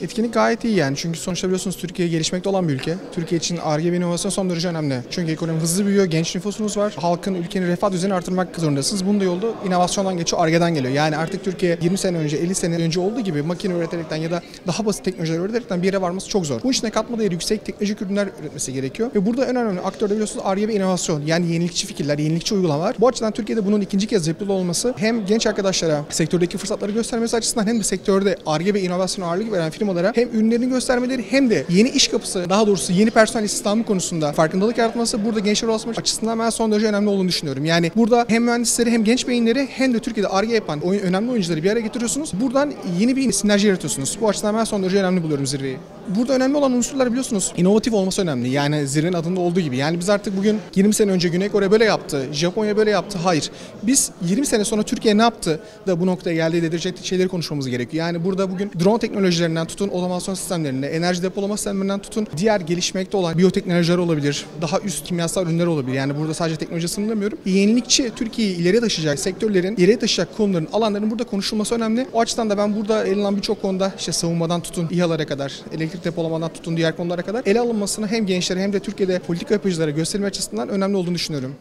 Etkinlik gayet iyi yani çünkü sonuçta biliyorsunuz Türkiye gelişmekte olan bir ülke. Türkiye için Ar-Ge ve inovasyon son derece önemli. Çünkü ekonomi hızlı büyüyor, genç nüfusunuz var. Halkın, ülkenin refah düzeyini artırmak zorundasınız. Bunun da yolu inovasyondan geçiyor, Ar-Ge'den geliyor. Yani artık Türkiye 20 sene önce, 50 sene önce olduğu gibi makine üreterekten ya da daha basit teknolojiler üreterekten bir yere varması çok zor. Bu içine katma değeri yüksek teknolojik ürünler üretmesi gerekiyor. Ve burada en önemli aktör de biliyorsunuz Ar-Ge ve inovasyon. Yani yenilikçi fikirler, yenilikçi uygulamalar. Bu açıdan Türkiye'de bunun ikinci kez yapılı olması hem genç arkadaşlara sektördeki fırsatları göstermesi açısından hem de sektörde Ar-Ge ve inovasyon ağırlık veren firmalara hem ürünlerini göstermeleri hem de yeni iş kapısı, daha doğrusu yeni personel istihdamı konusunda farkındalık yaratması burada gençler ulaşması açısından ben son derece önemli olduğunu düşünüyorum. Yani burada hem mühendisleri hem genç beyinleri hem de Türkiye'de Ar-Ge yapan oyun, önemli oyuncuları bir araya getiriyorsunuz. Buradan yeni bir sinerji yaratıyorsunuz. Bu açıdan ben son derece önemli buluyorum zirveyi. Burada önemli olan unsurlar biliyorsunuz inovatif olması önemli. Yani zirvenin adında olduğu gibi. Yani biz artık bugün 20 sene önce Güney Kore böyle yaptı, Japonya böyle yaptı. Hayır. Biz 20 sene sonra Türkiye ne yaptı da bu noktaya geldi dedirecek şeyleri konuşmamız gerekiyor. Yani burada bugün drone teknolojilerinden tutun otomasyon sistemlerine, enerji depolama sistemlerinden tutun diğer gelişmekte olan biyoteknolojiler olabilir, daha üst kimyasal ürünler olabilir. Yani burada sadece teknoloji sınırlamıyorum. Yenilikçi Türkiye'yi ileriye taşıyacak sektörlerin, ileriye taşıyacak konuların, alanların burada konuşulması önemli. O açıdan da ben burada ele alınan birçok konuda işte savunmadan tutun, İHA'lara kadar, elektrik depolamadan tutun diğer konulara kadar ele alınmasını hem gençlere hem de Türkiye'de politika yapıcılara gösterme açısından önemli olduğunu düşünüyorum.